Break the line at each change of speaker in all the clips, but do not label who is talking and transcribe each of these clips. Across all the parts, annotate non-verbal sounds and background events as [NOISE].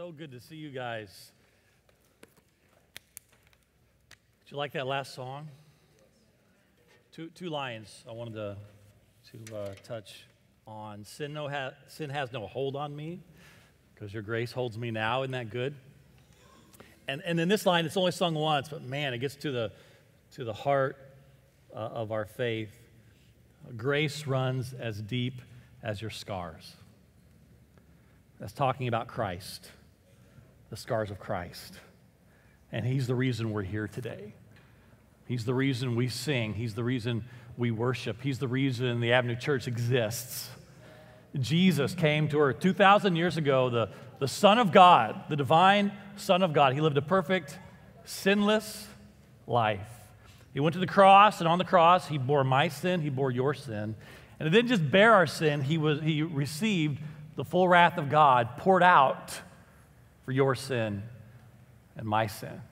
so good to see you guys. Did you like that last song? Two, two lines I wanted to, to uh, touch on. Sin, no ha- sin has no hold on me because your grace holds me now. Isn't that good? And, and in this line, it's only sung once, but man, it gets to the, to the heart uh, of our faith. Grace runs as deep as your scars. That's talking about Christ, the scars of Christ. And He's the reason we're here today. He's the reason we sing. He's the reason we worship. He's the reason the Avenue Church exists. Jesus came to earth 2,000 years ago, the, the Son of God, the divine Son of God. He lived a perfect, sinless life. He went to the cross, and on the cross, He bore my sin, He bore your sin. And it didn't just bear our sin, He, was, he received the full wrath of God poured out for your sin and my sin.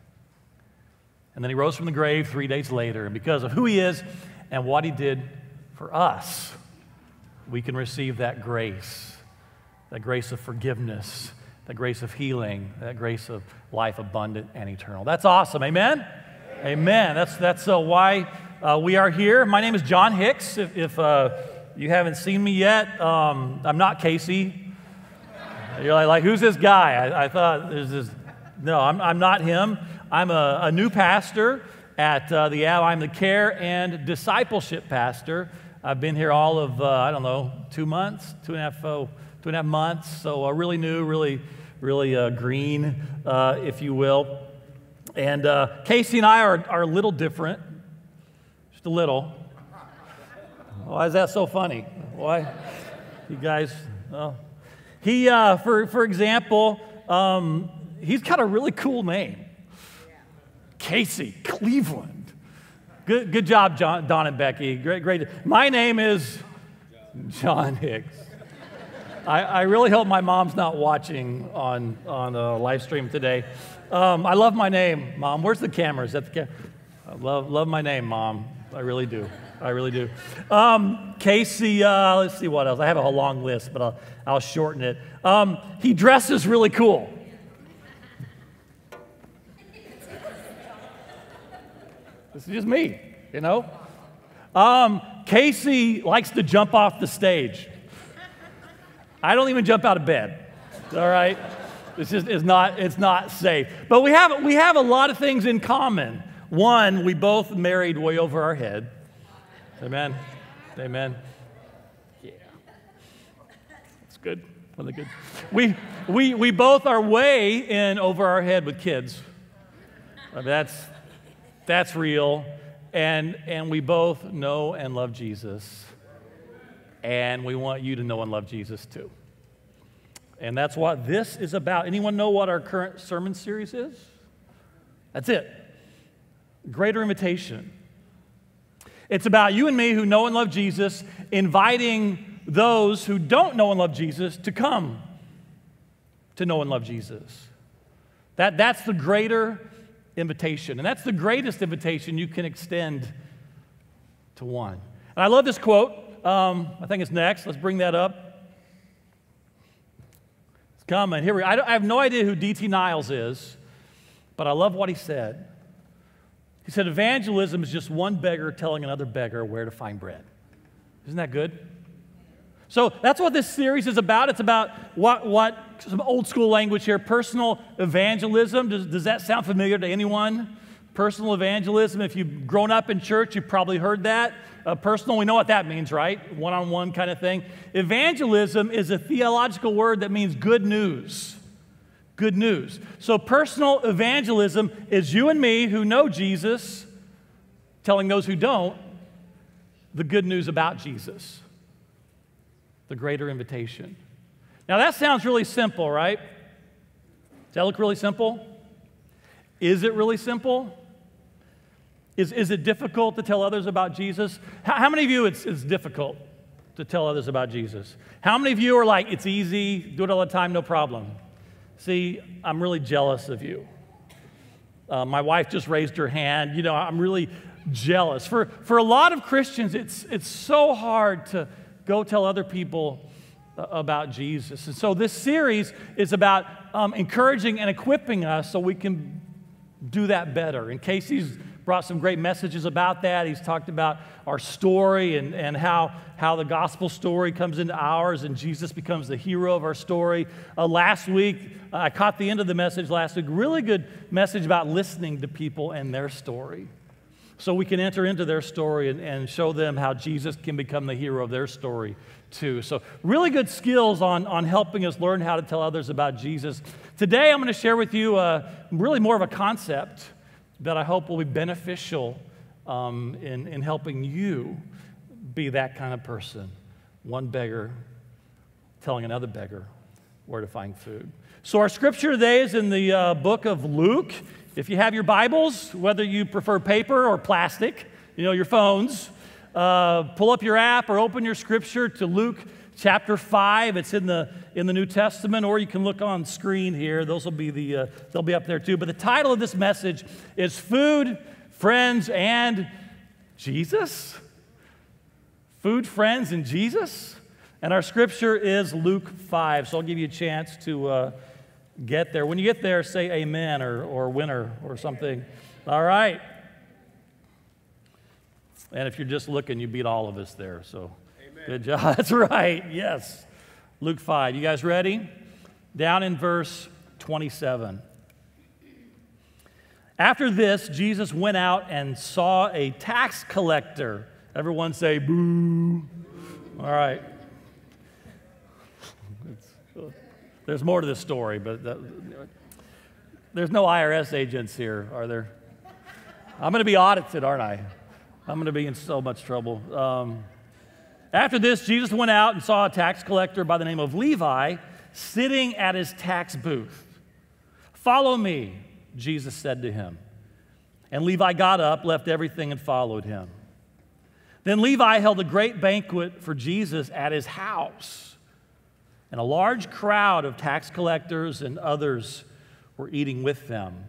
And then he rose from the grave three days later. And because of who he is and what he did for us, we can receive that grace that grace of forgiveness, that grace of healing, that grace of life abundant and eternal. That's awesome. Amen? Amen. That's, that's uh, why uh, we are here. My name is John Hix. If, if uh, you haven't seen me yet, um, I'm not Casey. You're like, like who's this guy? I, I thought there's this. No, I'm, I'm not him. I'm a, a new pastor at uh, the I'm the care and discipleship pastor. I've been here all of, uh, I don't know, two months, two and a half, oh, two and a half months. So uh, really new, really, really uh, green, uh, if you will. And uh, Casey and I are, are a little different, just a little. Why is that so funny? Why? You guys, well, he, uh, for, for example, um, he's got a really cool name Casey Cleveland. Good, good job, John, Don and Becky. Great, great. My name is John Hix. I, I really hope my mom's not watching on, on a live stream today. Um, I love my name, Mom. Where's the camera? Is that the camera? I love, love my name, Mom. I really do. I really do. Um, Casey, uh, let's see what else. I have a long list, but I'll, I'll shorten it. Um, he dresses really cool. This is just me, you know? Um, Casey likes to jump off the stage. I don't even jump out of bed, all right? It's just it's not, it's not safe. But we have, we have a lot of things in common. One, we both married way over our head. Amen. Amen. Good. Really good. We, we, we both are way in over our head with kids. Uh, that's, that's real. And, and we both know and love Jesus. And we want you to know and love Jesus too. And that's what this is about. Anyone know what our current sermon series is? That's it. Greater invitation. It's about you and me who know and love Jesus inviting those who don't know and love Jesus to come to know and love Jesus. That, that's the greater invitation. And that's the greatest invitation you can extend to one. And I love this quote. Um, I think it's next. Let's bring that up. It's coming. Here we I, I have no idea who D.T. Niles is, but I love what he said. He said, Evangelism is just one beggar telling another beggar where to find bread. Isn't that good? So that's what this series is about. It's about what, what some old school language here, personal evangelism. Does, does that sound familiar to anyone? Personal evangelism. If you've grown up in church, you've probably heard that. Uh, personal, we know what that means, right? One on one kind of thing. Evangelism is a theological word that means good news good news. So, personal evangelism is you and me who know Jesus telling those who don't the good news about Jesus, the greater invitation. Now, that sounds really simple, right? Does that look really simple? Is it really simple? Is, is it difficult to tell others about Jesus? How, how many of you it's, it's difficult to tell others about Jesus? How many of you are like, it's easy, do it all the time, no problem? See, I'm really jealous of you. Uh, my wife just raised her hand. You know, I'm really jealous. For, for a lot of Christians, it's, it's so hard to go tell other people about Jesus. And so this series is about um, encouraging and equipping us so we can do that better. And Casey's brought some great messages about that. He's talked about our story and, and how, how the gospel story comes into ours and Jesus becomes the hero of our story. Uh, last week, uh, I caught the end of the message last week. Really good message about listening to people and their story. So we can enter into their story and, and show them how Jesus can become the hero of their story too. So, really good skills on, on helping us learn how to tell others about Jesus. Today, I'm going to share with you uh, really more of a concept that I hope will be beneficial um, in, in helping you be that kind of person. One beggar telling another beggar where to find food. So, our scripture today is in the uh, book of Luke. If you have your Bibles, whether you prefer paper or plastic, you know, your phones, uh, pull up your app or open your scripture to Luke chapter 5. It's in the, in the New Testament, or you can look on screen here. Those will be the, uh, they'll be up there too. But the title of this message is Food, Friends, and Jesus. Food, Friends, and Jesus. And our scripture is Luke 5. So I'll give you a chance to uh, get there. When you get there, say amen or, or winner or something. All right. And if you're just looking, you beat all of us there. So Amen. good job. [LAUGHS] That's right. Yes. Luke 5. You guys ready? Down in verse 27. After this, Jesus went out and saw a tax collector. Everyone say boo. All right. [LAUGHS] There's more to this story, but that, there's no IRS agents here, are there? I'm going to be audited, aren't I? I'm going to be in so much trouble. Um, after this, Jesus went out and saw a tax collector by the name of Levi sitting at his tax booth. Follow me, Jesus said to him. And Levi got up, left everything, and followed him. Then Levi held a great banquet for Jesus at his house. And a large crowd of tax collectors and others were eating with them.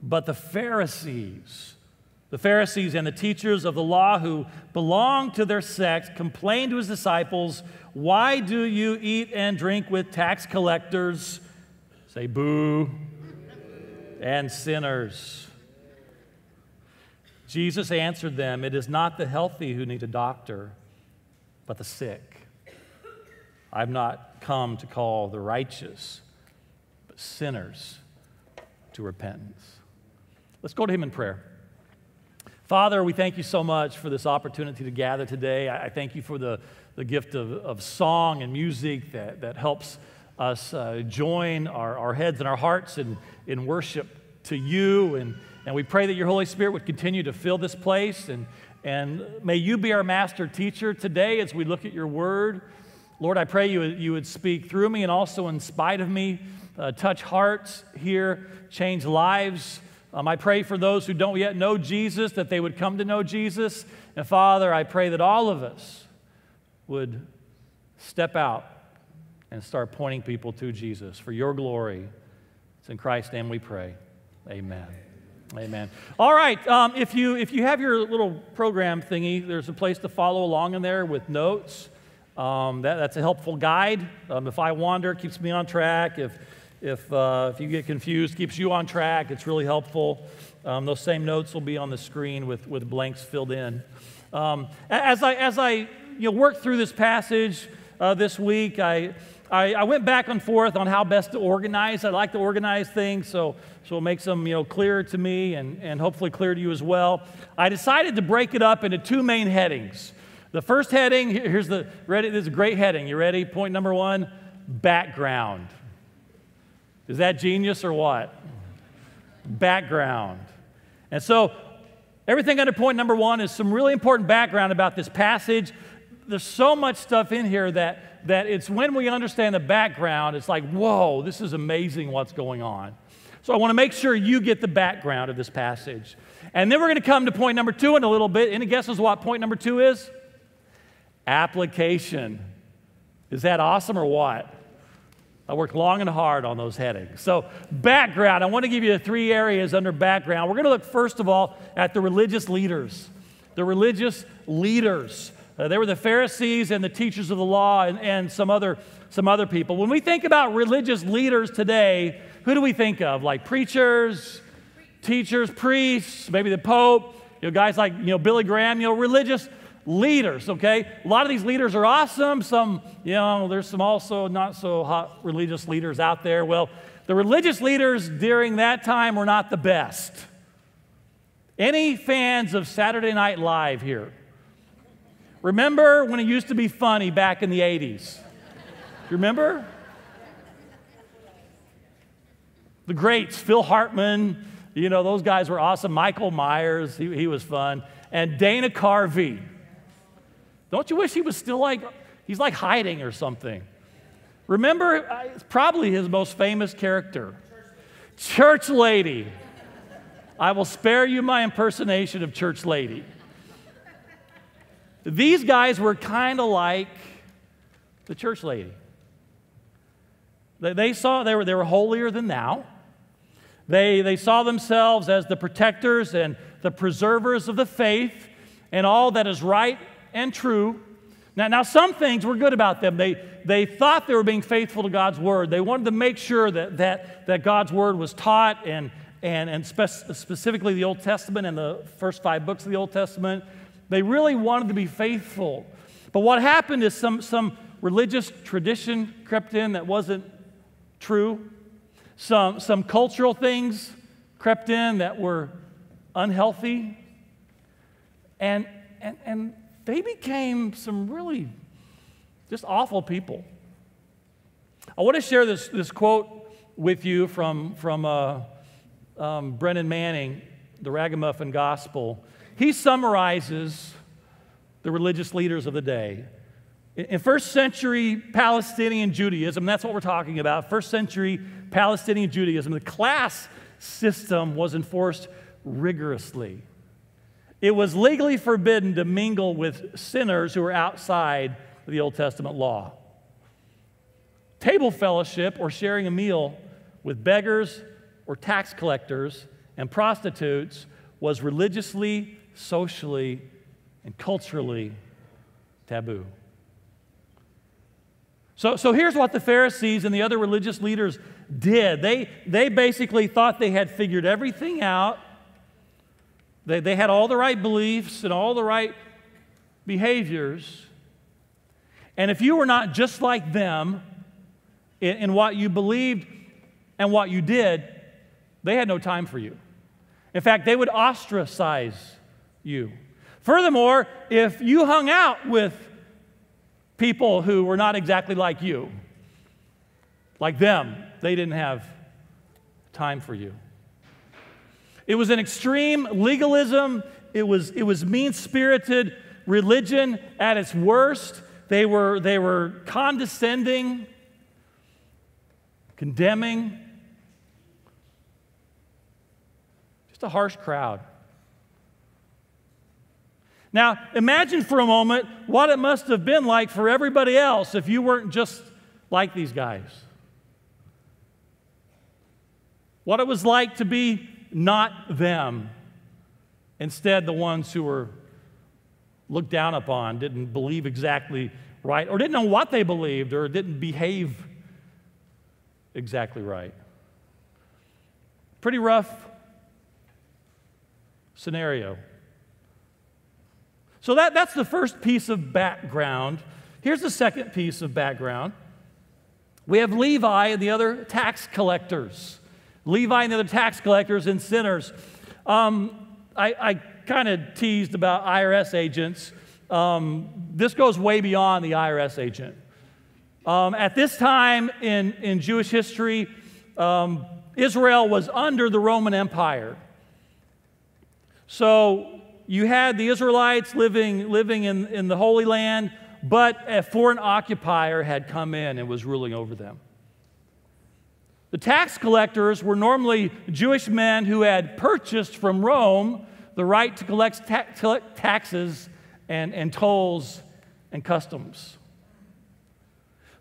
But the Pharisees, the Pharisees and the teachers of the law who belonged to their sect complained to his disciples, Why do you eat and drink with tax collectors? Say boo. And sinners. Jesus answered them, It is not the healthy who need a doctor, but the sick. I've not come to call the righteous, but sinners to repentance. Let's go to him in prayer. Father, we thank you so much for this opportunity to gather today. I, thank you for the, the gift of, of song and music that, that helps us uh, join our, our heads and our hearts in, in worship to you. And, and we pray that your Holy Spirit would continue to fill this place. And, and may you be our master teacher today as we look at your word. Lord, I pray you, you would speak through me and also in spite of me, uh, touch hearts here, change lives. Um, I pray for those who don't yet know Jesus that they would come to know Jesus. And Father, I pray that all of us would step out and start pointing people to Jesus for your glory. It's in Christ's name we pray. Amen. Amen. All right. Um, if you if you have your little program thingy, there's a place to follow along in there with notes. Um, that, that's a helpful guide. Um, if I wander, it keeps me on track. If if, uh, if you get confused, keeps you on track. It's really helpful. Um, those same notes will be on the screen with, with blanks filled in. Um, as I, as I you know, worked through this passage uh, this week, I, I, I, went back and forth on how best to organize. I like to organize things, so, so it makes them you know, clearer to me and, and hopefully clear to you as well. I decided to break it up into two main headings. The first heading, here's the, ready, this is a great heading. You ready? Point number one background. Is that genius or what? Background. And so, everything under point number one is some really important background about this passage. There's so much stuff in here that, that it's when we understand the background, it's like, whoa, this is amazing what's going on. So, I want to make sure you get the background of this passage. And then we're going to come to point number two in a little bit. Any guesses what point number two is? Application. Is that awesome or what? I worked long and hard on those headings. So, background, I want to give you the three areas under background. We're going to look first of all at the religious leaders. The religious leaders. Uh, they were the Pharisees and the teachers of the law and, and some, other, some other people. When we think about religious leaders today, who do we think of? Like preachers, teachers, priests, maybe the Pope, you know, guys like you know, Billy Graham, you know, religious leaders, okay? A lot of these leaders are awesome. Some, you know, there's some also not so hot religious leaders out there. Well, the religious leaders during that time were not the best. Any fans of Saturday Night Live here? Remember when it used to be funny back in the 80s? You remember? The greats, Phil Hartman, you know, those guys were awesome. Michael Myers, he, he was fun. And Dana Carvey. Don't you wish he was still like, he's like hiding or something? Remember, uh, it's probably his most famous character Church Lady. I will spare you my impersonation of Church Lady. These guys were kind of like the church lady. They, they, saw they were, they were holier than thou. They, they saw themselves as the protectors and the preservers of the faith and all that is right and true. Now, now some things were good about them. They, they thought they were being faithful to God's word. They wanted to make sure that, that, that God's word was taught and, and, and spe- specifically the Old Testament and the first five books of the Old Testament. They really wanted to be faithful. But what happened is some, some religious tradition crept in that wasn't true. Some, some cultural things crept in that were unhealthy. And, and, and they became some really just awful people. I want to share this, this quote with you from, from uh, um, Brennan Manning, the Ragamuffin Gospel. He summarizes the religious leaders of the day. In first century Palestinian Judaism, that's what we're talking about, first century Palestinian Judaism, the class system was enforced rigorously. It was legally forbidden to mingle with sinners who were outside the Old Testament law. Table fellowship or sharing a meal with beggars or tax collectors and prostitutes was religiously socially, and culturally taboo. So, so here's what the Pharisees and the other religious leaders did. They, they basically thought they had figured everything out. They, they had all the right beliefs and all the right behaviors. And if you were not just like them in, in what you believed and what you did, they had no time for you. In fact, they would ostracize you. Furthermore, if you hung out with people who were not exactly like you, like them, they didn't have time for you. It was an extreme legalism, it was, it was mean spirited religion at its worst. They were, they were condescending, condemning, just a harsh crowd. Now, imagine for a moment what it must have been like for everybody else if you weren't just like these guys. What it was like to be not them, instead, the ones who were looked down upon, didn't believe exactly right, or didn't know what they believed, or didn't behave exactly right. Pretty rough scenario. So that, that's the first piece of background. Here's the second piece of background. We have Levi and the other tax collectors. Levi and the other tax collectors and sinners. Um, I, I kind of teased about IRS agents. Um, this goes way beyond the IRS agent. Um, at this time in, in Jewish history, um, Israel was under the Roman Empire. So you had the Israelites living, living in, in the Holy Land, but a foreign occupier had come in and was ruling over them. The tax collectors were normally Jewish men who had purchased from Rome the right to collect ta- taxes and, and tolls and customs.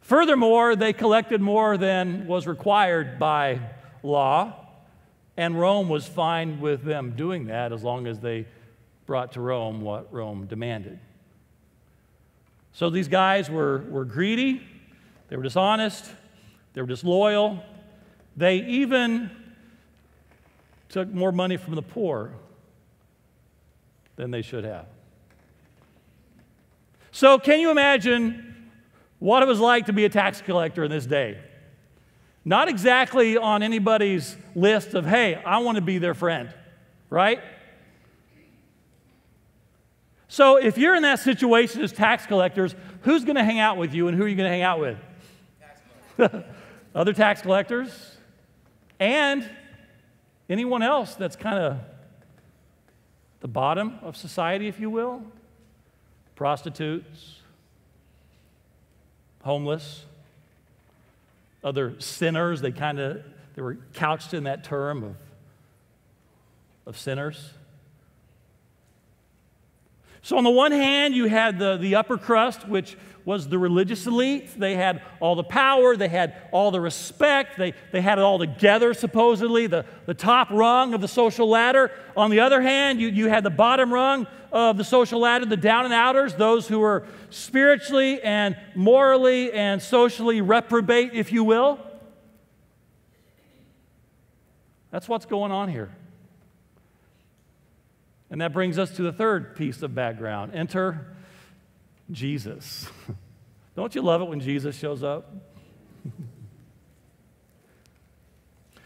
Furthermore, they collected more than was required by law, and Rome was fine with them doing that as long as they brought to Rome what Rome demanded. So these guys were, were greedy, they were dishonest, they were disloyal. They even took more money from the poor than they should have. So, can you imagine what it was like to be a tax collector in this day? Not exactly on anybody's list of, hey, I want to be their friend, right? So, if you're in that situation as tax collectors, who's going to hang out with you and who are you going to hang out with? Tax [LAUGHS] Other tax collectors and anyone else that's kind of the bottom of society, if you will prostitutes, homeless, other sinners. They kind of they were couched in that term of, of sinners. So, on the one hand, you had the, the upper crust, which was the religious elite. They had all the power, they had all the respect, they, they had it all together, supposedly, the, the top rung of the social ladder. On the other hand, you, you had the bottom rung of the social ladder, the down and outers, those who were spiritually and morally and socially reprobate, if you will. That's what's going on here. And that brings us to the third piece of background. Enter Jesus. [LAUGHS] Don't you love it when Jesus shows up? [LAUGHS]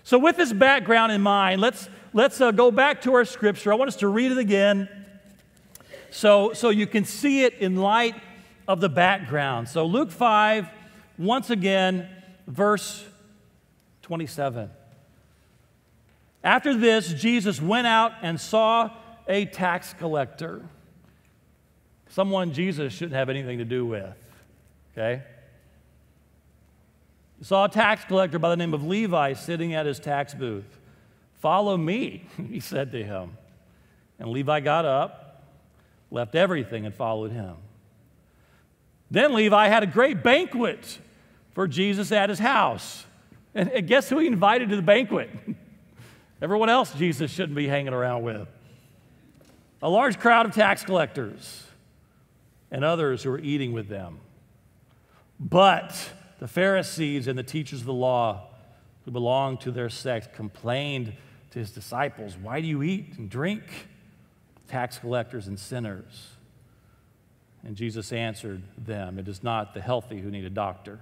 so, with this background in mind, let's, let's uh, go back to our scripture. I want us to read it again so, so you can see it in light of the background. So, Luke 5, once again, verse 27. After this, Jesus went out and saw a tax collector someone Jesus shouldn't have anything to do with. Okay? Saw a tax collector by the name of Levi sitting at his tax booth. Follow me, [LAUGHS] he said to him. And Levi got up, left everything, and followed him. Then Levi had a great banquet for Jesus at his house. And guess who he invited to the banquet? [LAUGHS] Everyone else Jesus shouldn't be hanging around with. A large crowd of tax collectors and others who were eating with them. But the Pharisees and the teachers of the law who belonged to their sect complained to his disciples, Why do you eat and drink? Tax collectors and sinners. And Jesus answered them, It is not the healthy who need a doctor,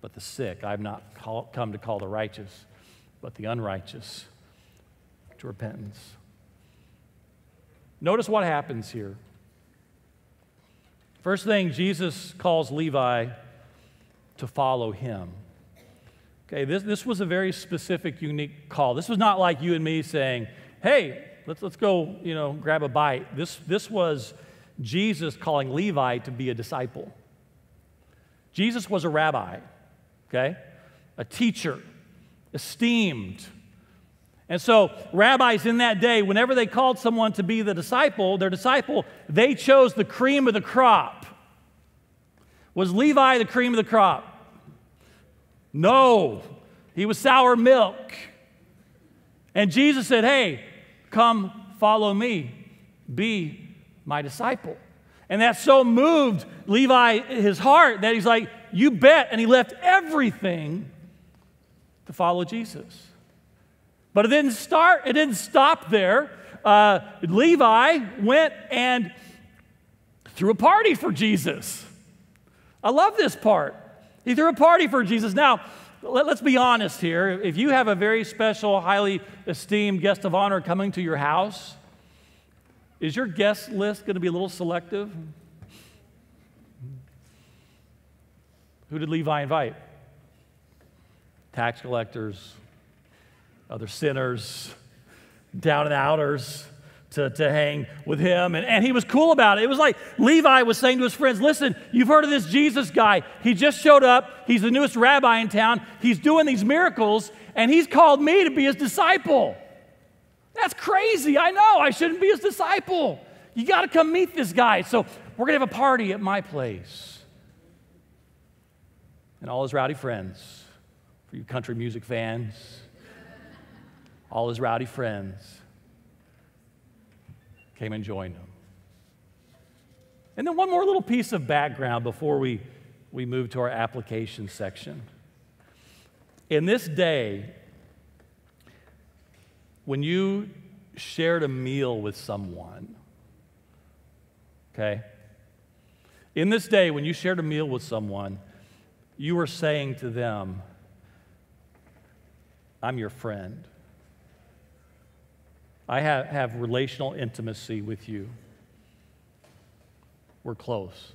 but the sick. I have not call, come to call the righteous, but the unrighteous to repentance. Notice what happens here. First thing, Jesus calls Levi to follow him. Okay, this, this was a very specific, unique call. This was not like you and me saying, hey, let's, let's go, you know, grab a bite. This, this was Jesus calling Levi to be a disciple. Jesus was a rabbi, okay? A teacher, esteemed. And so, rabbis in that day, whenever they called someone to be the disciple, their disciple, they chose the cream of the crop. Was Levi the cream of the crop? No, he was sour milk. And Jesus said, Hey, come follow me, be my disciple. And that so moved Levi, his heart, that he's like, You bet. And he left everything to follow Jesus. But it didn't start, it didn't stop there. Uh, Levi went and threw a party for Jesus. I love this part. He threw a party for Jesus. Now, let, us be honest here. If you have a very special, highly esteemed guest of honor coming to your house, is your guest list going to be a little selective? Who did Levi invite? Tax collectors, other sinners, down and outers to, to hang with him. And, and he was cool about it. It was like Levi was saying to his friends, Listen, you've heard of this Jesus guy. He just showed up. He's the newest rabbi in town. He's doing these miracles, and he's called me to be his disciple. That's crazy. I know. I shouldn't be his disciple. You got to come meet this guy. So we're going to have a party at my place. And all his rowdy friends, for you country music fans, all his rowdy friends came and joined him. And then one more little piece of background before we, we move to our application section. In this day, when you shared a meal with someone, okay? In this day, when you shared a meal with someone, you were saying to them, I'm your friend. I have, have relational intimacy with you. We're close.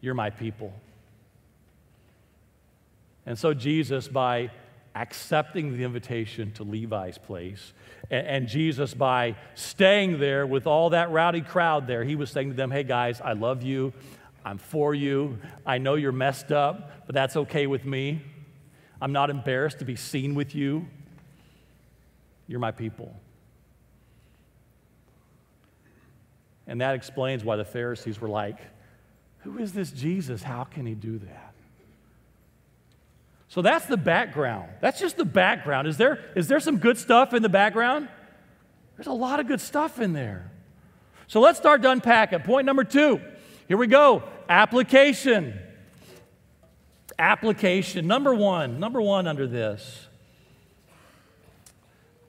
You're my people. And so, Jesus, by accepting the invitation to Levi's place, and, and, Jesus, by staying there with all that rowdy crowd there, he was saying to them, Hey guys, I love you. I'm for you. I know you're messed up, but that's okay with me. I'm not embarrassed to be seen with you. You're my people. And that explains why the Pharisees were like, Who is this Jesus? How can he do that? So that's the background. That's just the background. Is there, is there some good stuff in the background? There's a lot of good stuff in there. So let's start to unpack it. Point number two. Here we go application. Application. Number one, number one under this.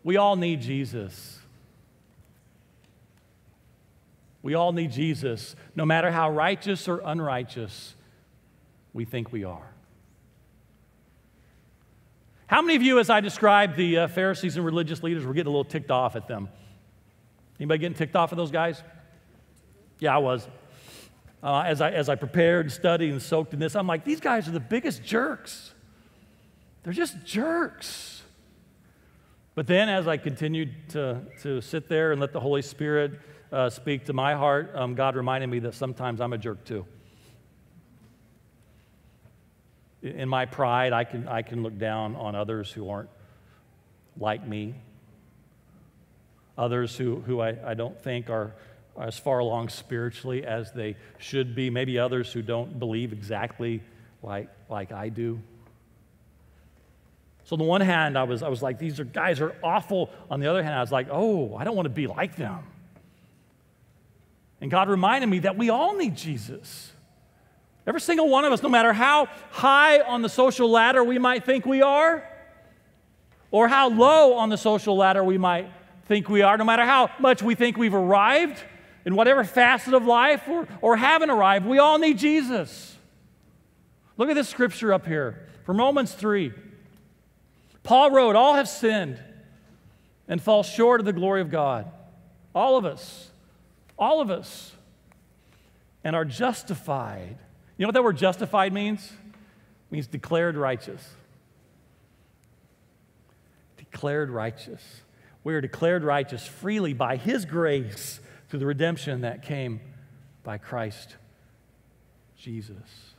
We all need Jesus. We all need Jesus, no matter how righteous or unrighteous we think we are. How many of you, as I described the uh, Pharisees and religious leaders, were getting a little ticked off at them? Anybody getting ticked off at those guys? Yeah, I was. Uh, as, I, as I prepared, and studied, and soaked in this, I'm like, these guys are the biggest jerks. They're just jerks. But then, as I continued to, to sit there and let the Holy Spirit uh, speak to my heart, um, God reminded me that sometimes I'm a jerk too. In my pride, I can, I can look down on others who aren't like me, others who, who I, I don't think are as far along spiritually as they should be, maybe others who don't believe exactly like, like I do. So on the one hand, I was, I was like, these are, guys are awful. On the other hand, I was like, oh, I don't want to be like them. And God reminded me that we all need Jesus. Every single one of us, no matter how high on the social ladder we might think we are, or how low on the social ladder we might think we are, no matter how much we think we've arrived in whatever facet of life or, or haven't arrived, we all need Jesus. Look at this scripture up here from Romans 3. Paul wrote, All have sinned and fall short of the glory of God. All of us. All of us. And are justified you know what that word justified means? It means declared righteous. Declared righteous. We are declared righteous freely by His grace through the redemption that came by Christ Jesus.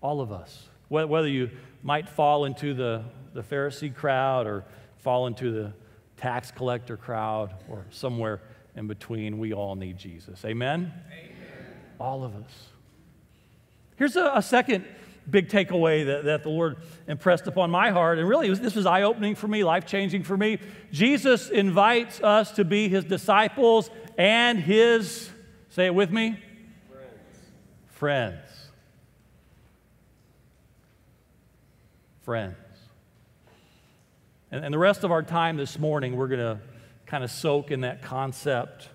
All of us. Whether you might fall into the, the Pharisee crowd or fall into the tax collector crowd or somewhere in between, we all need Jesus. Amen? Amen. All of us. Here's a, a second big takeaway that, that the Lord impressed upon my heart. And really, was, this was eye opening for me, life changing for me. Jesus invites us to be his disciples and his, say it with me, friends. Friends. Friends. And, and the rest of our time this morning, we're going to kind of soak in that concept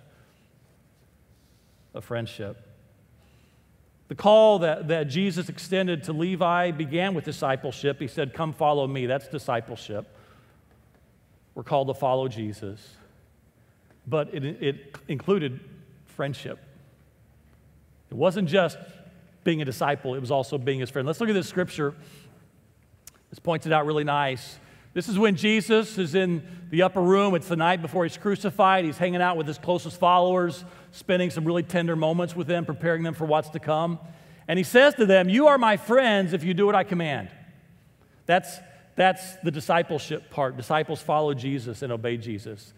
of friendship. The call that, that Jesus extended to Levi began with discipleship. He said, Come follow me. That's discipleship. We're called to follow Jesus. But it, it included friendship. It wasn't just being a disciple, it was also being his friend. Let's look at this scripture. This points it out really nice. This is when Jesus is in the upper room. It's the night before he's crucified. He's hanging out with his closest followers spending some really tender moments with them, preparing them for what's to come. And he says to them, You are my friends if you do what I command. That's, that's the discipleship part. Disciples follow Jesus and obey Jesus.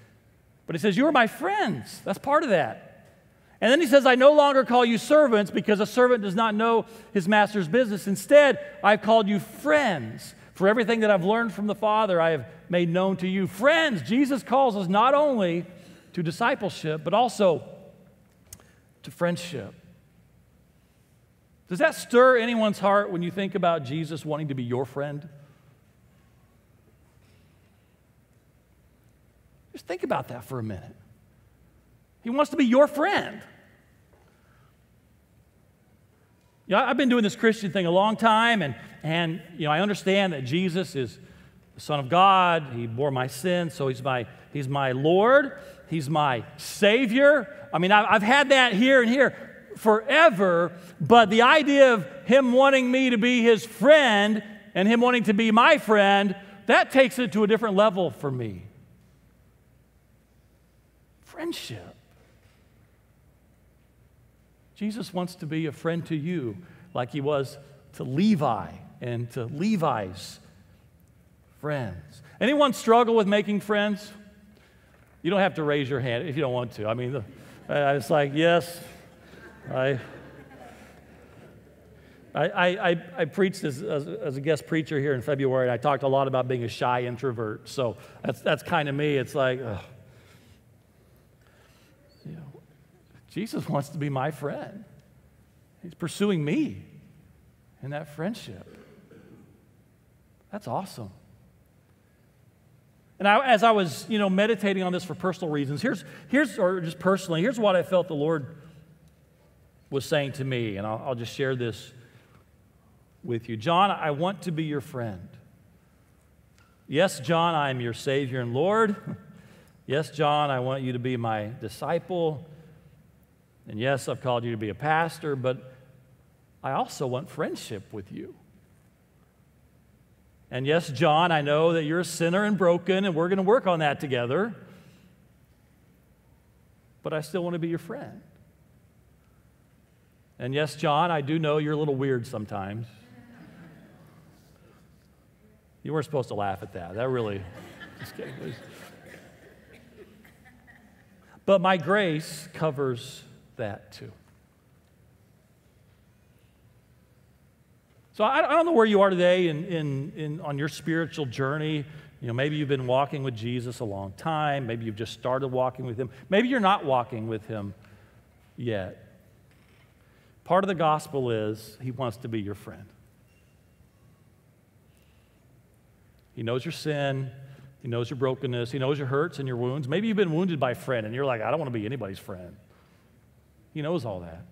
But he says, You are my friends. That's part of that. And then he says, I no longer call you servants because a servant does not know his master's business. Instead, I've called you friends. For everything that I've learned from the Father, I have made known to you. Friends, Jesus calls us not only to discipleship, but also to friendship. Does that stir anyone's heart when you think about Jesus wanting to be your friend? Just think about that for a minute. He wants to be your friend. You know, I've been doing this Christian thing a long time, and, and you know, I understand that Jesus is the Son of God. He bore my sins, so he's my, he's my Lord. He's my Savior. I mean, I've had that here and here forever, but the idea of him wanting me to be his friend and him wanting to be my friend, that takes it to a different level for me. Friendship. Jesus wants to be a friend to you like he was to Levi and to Levi's friends. Anyone struggle with making friends? You don't have to raise your hand if you don't want to. I mean, it's like, yes, I. I, I, I preached as, as, as, a guest preacher here in February, and I talked a lot about being a shy introvert. So that's, that's kind of me. It's like, ugh. you know, Jesus wants to be my friend. He's pursuing me in that friendship. That's awesome. And I, as I was, you know, meditating on this for personal reasons, here's, here's, or just personally, here's what I felt the Lord was saying to me, and I'll, I'll just share this with you. John, I want to be your friend. Yes, John, I am your Savior and Lord. [LAUGHS] yes, John, I want you to be my disciple. And yes, I've called you to be a pastor, but I also want friendship with you. And yes, John, I know that you're a sinner and broken, and we're going to work on that together. But I still want to be your friend. And yes, John, I do know you're a little weird sometimes. You weren't supposed to laugh at that. That really, just kidding. But my grace covers that too. So I, don't know where you are today in, in, in, on your spiritual journey. You know, maybe you've been walking with Jesus a long time. Maybe you've just started walking with him. Maybe you're not walking with him yet. Part of the gospel is he wants to be your friend. He knows your sin. He knows your brokenness. He knows your hurts and your wounds. Maybe you've been wounded by a friend and you're like, I don't want to be anybody's friend. He knows all that.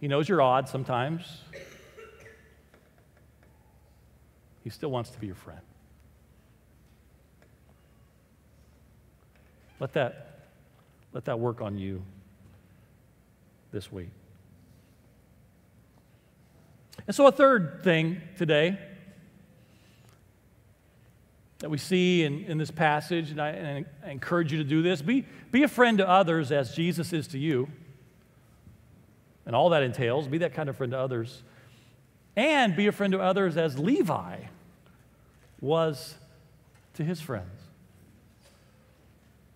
He knows you're odd sometimes. He still wants to be your friend. Let that, let that work on you this week. And so, a third thing today that we see in, in this passage, and I, and I encourage you to do this be, be a friend to others as Jesus is to you. And all that entails, be that kind of friend to others. And be a friend to others as Levi was to his friends.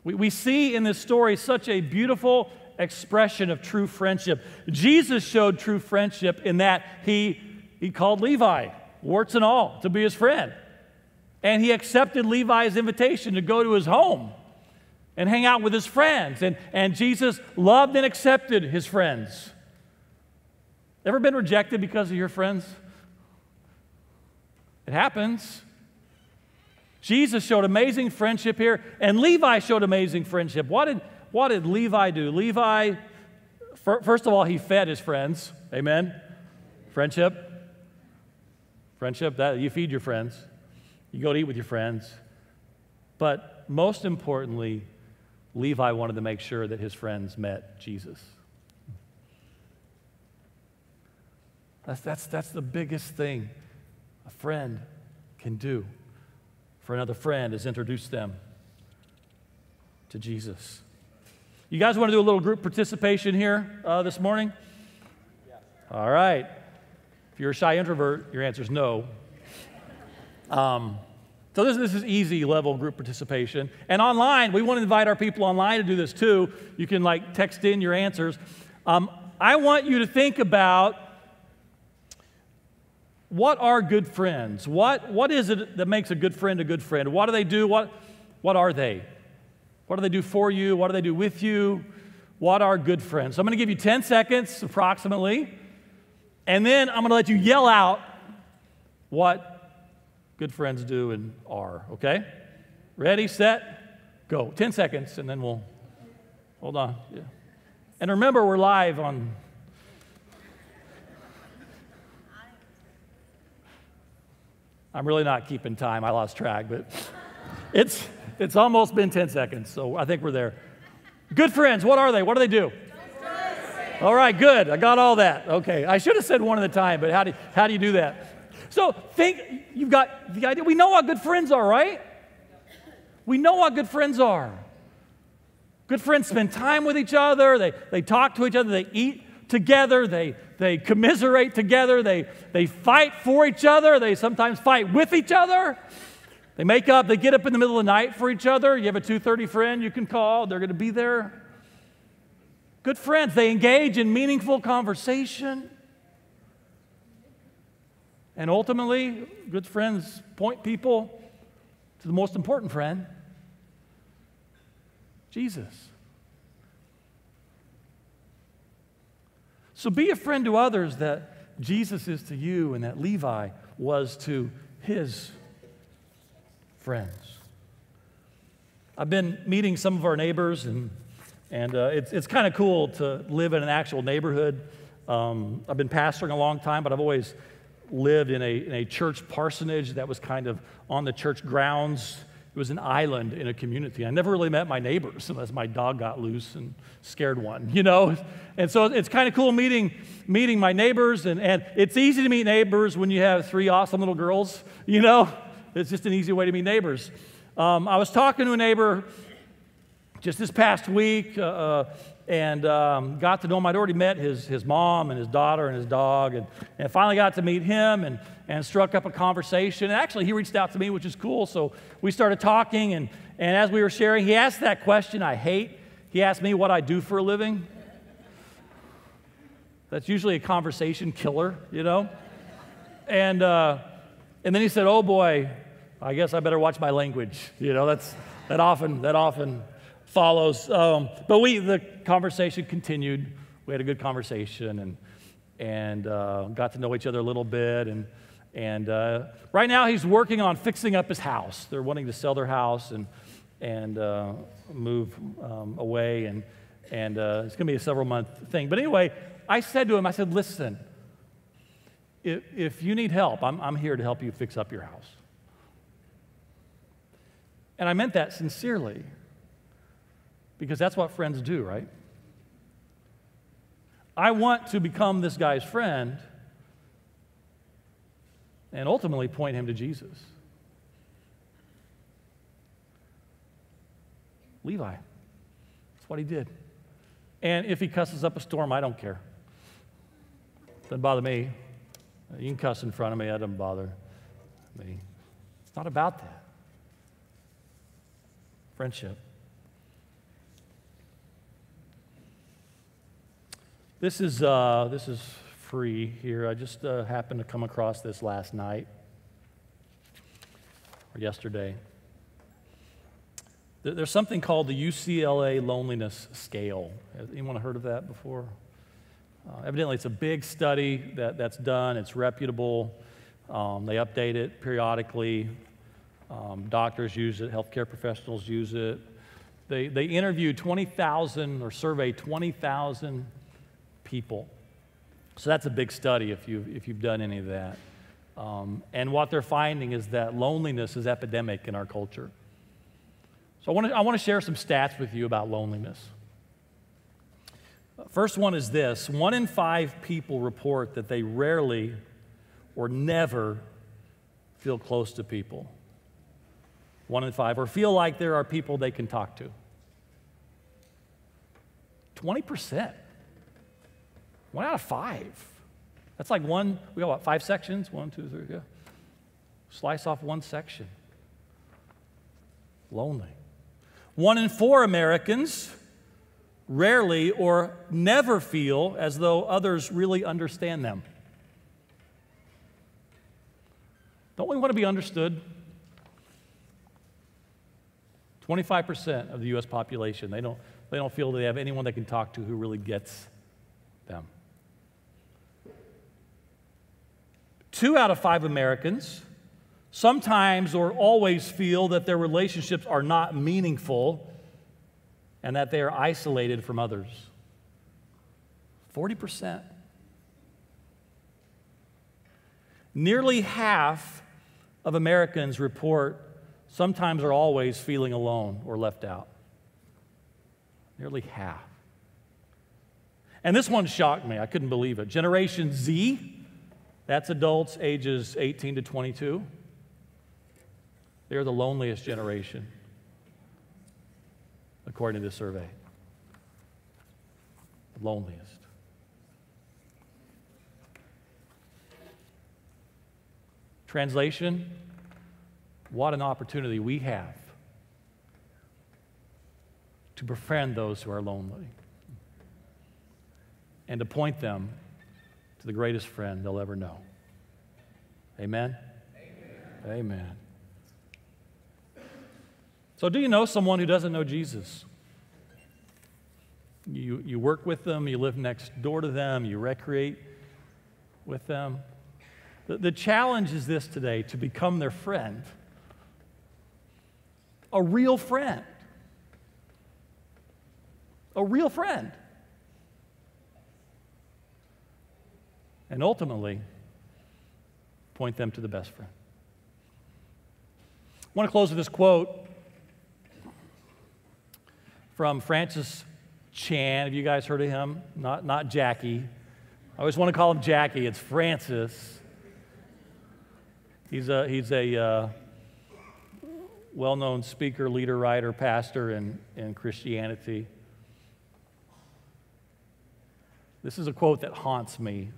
We, we see in this story such a beautiful expression of true friendship. Jesus showed true friendship in that he, he called Levi, warts and all, to be his friend. And he accepted Levi's invitation to go to his home and hang out with his friends. And, and Jesus loved and accepted his friends. Ever been rejected because of your friends? It happens. Jesus showed amazing friendship here, and Levi showed amazing friendship. What did, what did Levi do? Levi, first of all, he fed his friends. Amen? Friendship. Friendship, that you feed your friends. You go to eat with your friends. But most importantly, Levi wanted to make sure that his friends met Jesus. That's, that's, that's the biggest thing a friend can do for another friend has introduced them to Jesus. You guys want to do a little group participation here uh, this morning? All right. If you're a shy introvert, your answer is no. Um, so this, this is easy level group participation. And online, we want to invite our people online to do this too. You can like text in your answers. Um, I want you to think about what are good friends? What, what is it that makes a good friend a good friend? What do they do? What, what are they? What do they do for you? What do they do with you? what are good friends? So I'm going to give you 10 seconds approximately, and then I'm going to let you yell out what good friends do and are, okay? Ready, set, go. 10 seconds, and then we'll hold on. Yeah. And remember, we're live on. I'm really not keeping time. I lost track, but it's, it's almost been 10 seconds, so I think we're there. Good friends, what are they? What do they do? All right, good. I got all that. Okay. I should have said one at a time, but how do, how do you do that? So think you've got the idea. We know what good friends are, right? We know what good friends are. Good friends spend time with each other, they, they talk to each other, they eat together, they, they commiserate together, they, they fight for each other, they sometimes fight with each other. They make up, they get up in the middle of the night for each other. You have a 2:30 friend you can call, they're going to be there. Good friends, they engage in meaningful conversation. And ultimately, good friends point people to the most important friend, Jesus. So be a friend to others that Jesus is to you and that Levi was to his friends. I've been meeting some of our neighbors, and, and uh, it's, it's kind of cool to live in an actual neighborhood. Um, I've been pastoring a long time, but I've always lived in a, in a church parsonage that was kind of on the church grounds. It was an island in a community. I never really met my neighbors unless my dog got loose and scared one, you know? And so it's kind of cool meeting, meeting my neighbors, and, and it's easy to meet neighbors when you have three awesome little girls, you know? It's just an easy way to meet neighbors. Um, I was talking to a neighbor just this past week, uh, uh and um, got to know him. I'd already met his, his mom and his daughter and his dog, and, and finally got to meet him and, and struck up a conversation. And actually, he reached out to me, which is cool. So we started talking, and, and as we were sharing, he asked that question I hate. He asked me what I do for a living. That's usually a conversation killer, you know? And, uh, and then he said, Oh boy, I guess I better watch my language. You know, that's, that often, that often follows. Um, but we, the conversation continued. We had a good conversation and, and uh, got to know each other a little bit. And, and uh, right now, he's working on fixing up his house. They're wanting to sell their house and, and uh, move um, away. And, and uh, it's going to be a several month thing. But anyway, I said to him, I said, listen, if, if you need help, I'm, I'm here to help you fix up your house. And I meant that sincerely. Because that's what friends do, right? I want to become this guy's friend and ultimately point him to Jesus. Levi. That's what he did. And if he cusses up a storm, I don't care. Doesn't bother me. You can cuss in front of me, that doesn't bother me. It's not about that. Friendship. This is, uh, this is free here. I just uh, happened to come across this last night or yesterday. There's something called the UCLA Loneliness Scale. Has anyone heard of that before? Uh, evidently, it's a big study that, that's done, it's reputable. Um, they update it periodically. Um, doctors use it, healthcare professionals use it. They, they interviewed 20,000 or surveyed 20,000 people. So that's a big study if you've, if you've done any of that. Um, and what they're finding is that loneliness is epidemic in our culture. So I want to I want to share some stats with you about loneliness. First one is this one in five people report that they rarely or never feel close to people. One in five, or feel like there are people they can talk to. 20%. One out of five. That's like one, we got what, five sections? One, two, three, yeah. Slice off one section. Lonely. One in four Americans rarely or never feel as though others really understand them. Don't we want to be understood? 25% of the US population, they don't, they don't feel they have anyone they can talk to who really gets them. Two out of five Americans sometimes or always feel that their relationships are not meaningful and that they are isolated from others. 40%. Nearly half of Americans report sometimes or always feeling alone or left out. Nearly half. And this one shocked me. I couldn't believe it. Generation Z, that's adults ages 18 to 22. They're the loneliest generation, according to the survey. The loneliest. Translation What an opportunity we have to befriend those who are lonely and to point them to the greatest friend they'll ever know. Amen? Amen. Amen. So, do you know someone who doesn't know Jesus? You, you work with them, you live next door to them, you recreate with them. The, the challenge is this today to become their friend, a real friend. A real friend. And ultimately, point them to the best friend. I want to close with this quote from Francis Chan. Have you guys heard of him? Not, not Jackie. I always want to call him Jackie. It's Francis. He's a, he's a uh, well known speaker, leader, writer, pastor in, in Christianity. This is a quote that haunts me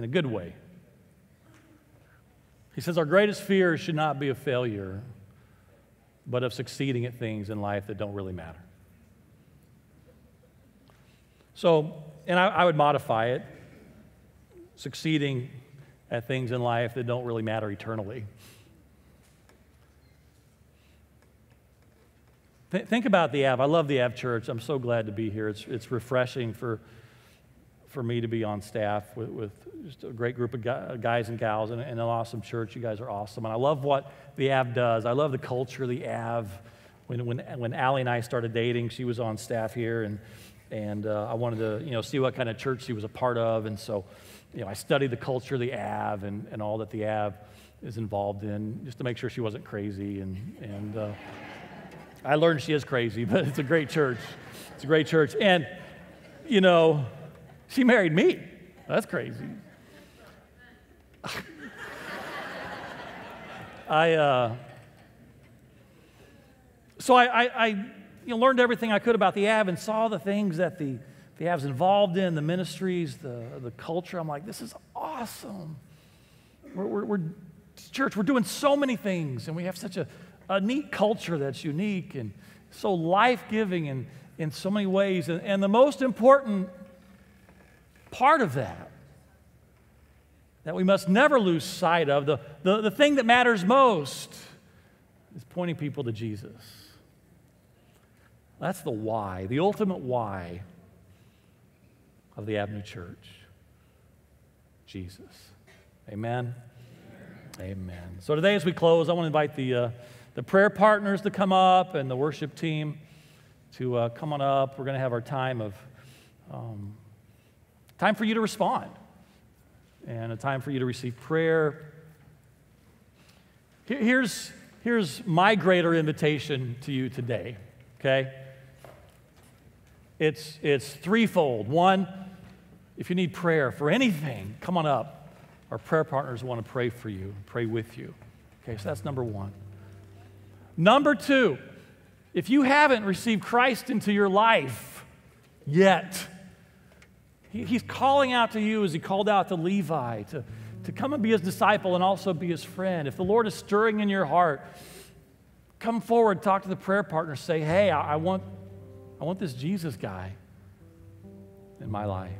in a good way. He says, Our greatest fear should not be of failure, but of succeeding at things in life that don't really matter. So, and I, I would modify it succeeding at things in life that don't really matter eternally. Th- think about the Av. I love the Av Church. I'm so glad to be here. It's, it's refreshing for, for me to be on staff with, with just a great group of guys and gals and, and, an awesome church. You guys are awesome. And I love what the Av does. I love the culture of the Av. When, when, when Allie and I started dating, she was on staff here, and, and uh, I wanted to you know, see what kind of church she was a part of. And so you know, I studied the culture of the Av and, and all that the Av is involved in just to make sure she wasn't crazy. And, and uh, I learned she is crazy, [LAUGHS] but it's a great church. It's a great church. And, you know, she married me. That's crazy. I, uh, so I, I, I you know, learned everything I could about the Av and saw the things that the the Av's involved in, the ministries, the, the culture. I'm like, this is awesome. We're, we're, we're church, we're doing so many things, and we have such a, a neat culture that's unique and so life giving in, in so many ways. And, and the most important part of that, that we must never lose sight of, the, the, the thing that matters most, is pointing people to Jesus. That's the why, the ultimate why of the Avenue Church Jesus. Amen? Amen. So today, as we close, I want to invite the, uh, the prayer partners to come up and the worship team to uh, come on up. We're going to have our time of um, time for you to respond and a time for you to receive prayer. Here's, here's my greater invitation to you today, okay? It's, it's threefold. One, if you need prayer for anything, come on up. Our prayer partners want to pray for you, pray with you. Okay, so that's number one. Number two, if you haven't received Christ into your life yet, he, he's calling out to you as he called out to Levi to, to come and be his disciple and also be his friend. If the Lord is stirring in your heart, come forward, talk to the prayer partner, say, Hey, I, I want, I want this Jesus guy in my life.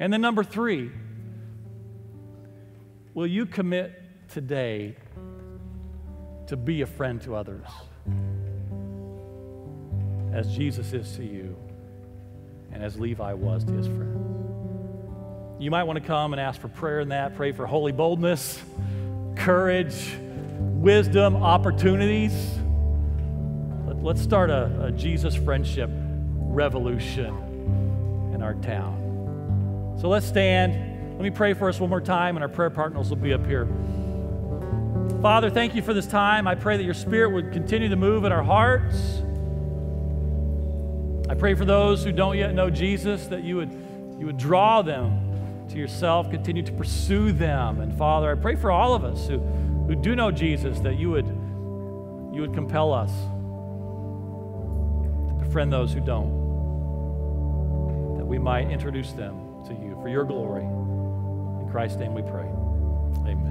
And then, number three, will you commit today to be a friend to others? as Jesus is to you and as Levi was to his friends. You might want to come and ask for prayer in that. Pray for holy boldness, courage, wisdom, opportunities. Let, us start a, a Jesus friendship revolution in our town. So let's stand. Let me pray for us one more time, and our prayer partners will be up here. Father, thank you for this time. I pray that your spirit would continue to move in our hearts. I pray for those who don't yet know Jesus that you would, you would draw them to yourself, continue to pursue them. And Father, I pray for all of us who, who do know Jesus that you would, you would compel us to befriend those who don't, that we might introduce them to you for your glory. In Christ's name we pray. Amen.